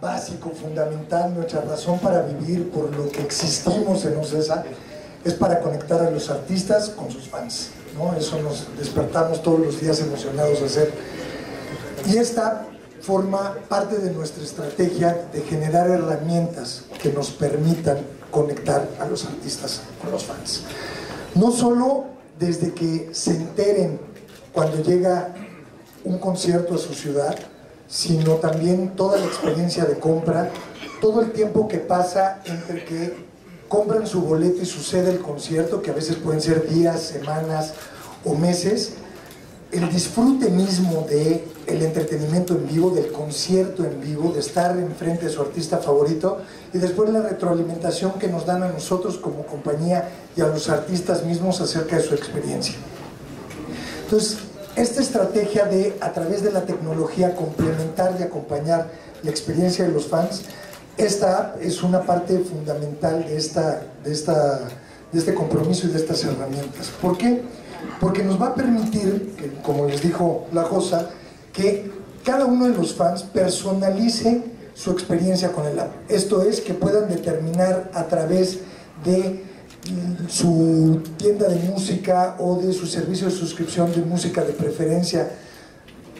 básico, fundamental, nuestra razón para vivir, por lo que existimos en OCESA, es para conectar a los artistas con sus fans. ¿no? Eso nos despertamos todos los días emocionados a hacer. Y esta forma parte de nuestra estrategia de generar herramientas que nos permitan conectar a los artistas con los fans. No solo desde que se enteren cuando llega un concierto a su ciudad, sino también toda la experiencia de compra, todo el tiempo que pasa entre que compran su boleto y sucede el concierto, que a veces pueden ser días, semanas o meses, el disfrute mismo de el entretenimiento en vivo, del concierto en vivo, de estar enfrente de su artista favorito y después la retroalimentación que nos dan a nosotros como compañía y a los artistas mismos acerca de su experiencia. Entonces, esta estrategia de, a través de la tecnología, complementar y acompañar la experiencia de los fans, esta es una parte fundamental de, esta, de, esta, de este compromiso y de estas herramientas. ¿Por qué? Porque nos va a permitir, como les dijo la Josa, que cada uno de los fans personalice su experiencia con el app. Esto es, que puedan determinar a través de su tienda de música o de su servicio de suscripción de música de preferencia,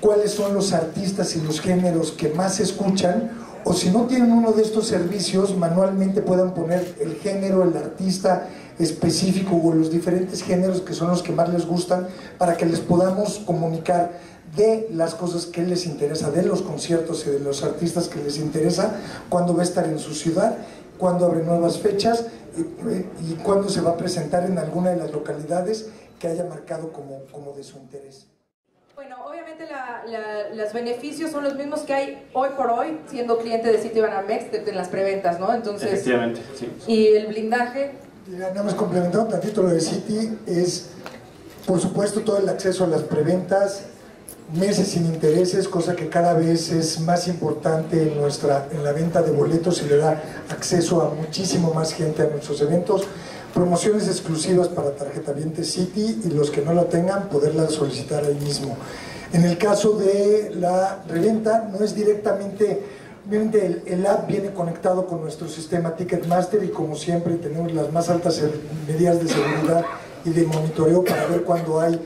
cuáles son los artistas y los géneros que más escuchan, o si no tienen uno de estos servicios, manualmente puedan poner el género, el artista específico o los diferentes géneros que son los que más les gustan para que les podamos comunicar de las cosas que les interesa, de los conciertos y de los artistas que les interesa, cuándo va a estar en su ciudad, cuándo abre nuevas fechas y, cuándo se va a presentar en alguna de las localidades que haya marcado como, como de su interés. Bueno, obviamente los beneficios son los mismos que hay hoy por hoy, siendo cliente de City Banamex de, las preventas, ¿no? Entonces, Efectivamente, sí. Y el blindaje. Nada más complementando tantito lo de City, es por supuesto todo el acceso a las preventas, meses sin intereses, cosa que cada vez es más importante en, nuestra, en la venta de boletos y le da acceso a muchísimo más gente a nuestros eventos, promociones exclusivas para Tarjeta Viente City y los que no la tengan poderla solicitar ahí mismo. En el caso de la reventa no es directamente, el, el app viene conectado con nuestro sistema Ticketmaster y como siempre tenemos las más altas medidas de seguridad y de monitoreo para ver cuando hay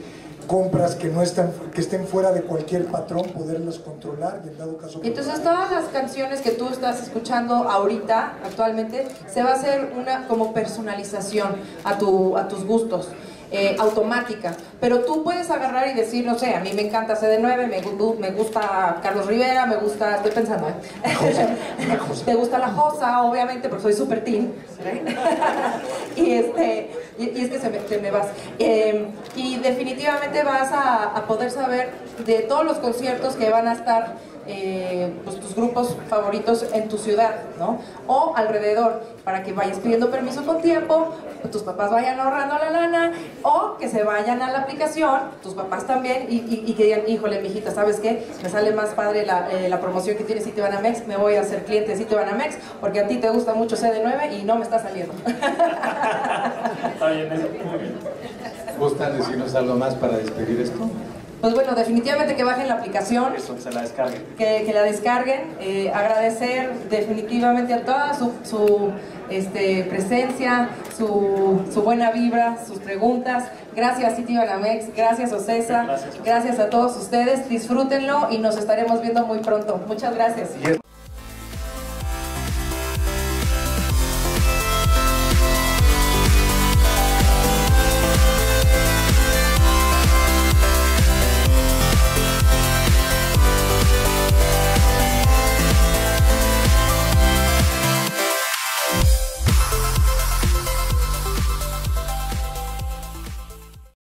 compras que no están que estén fuera de cualquier patrón poderlas controlar y en dado caso entonces todas las canciones que tú estás escuchando ahorita actualmente se va a hacer una como personalización a tu a tus gustos eh, automática. Pero tú puedes agarrar y decir, no sé, a mí me encanta CD9, me, me gusta Carlos Rivera, me gusta, estoy pensando, ¿eh? te gusta la Josa, obviamente, porque soy súper teen. y, este, y, es que se me, te me vas. Em, y definitivamente vas a, a poder saber de todos los conciertos que van a estar eh, pues, tus grupos favoritos en tu ciudad, ¿no? O alrededor, para que vayas pidiendo permiso con tiempo, tus papás vayan ahorrando la lana, o que se vayan a la aplicación, tus papás también, y, que digan, híjole, mijita, ¿sabes qué? Me sale más padre la, eh, promoción que tiene Citibanamex, me voy a hacer cliente de Citibanamex, porque a ti te gusta mucho CD9 y no me está saliendo. ¿Gustan decirnos algo más para despedir esto? Pues bueno, definitivamente que bajen la aplicación. Eso, que se la descarguen. Que, la descarguen. Eh, agradecer definitivamente a toda su, este, presencia, su, buena vibra, sus preguntas. Gracias City Banamex, gracias Ocesa, gracias, gracias a todos ustedes. Disfrútenlo y nos estaremos viendo muy pronto. Muchas gracias.